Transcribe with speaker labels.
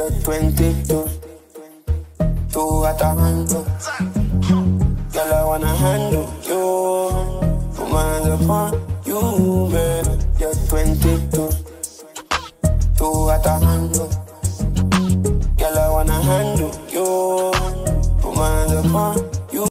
Speaker 1: you're 22. too hot to handle. Girl, I wanna handle you. Put my hands upon you, baby. You're 22. too hot to handle. Girl, I wanna handle you. Put my hands upon